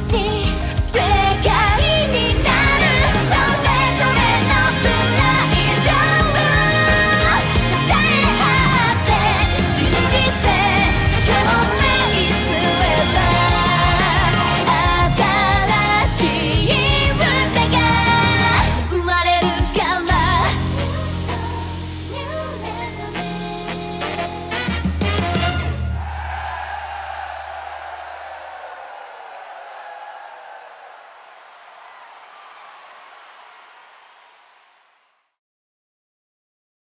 し世界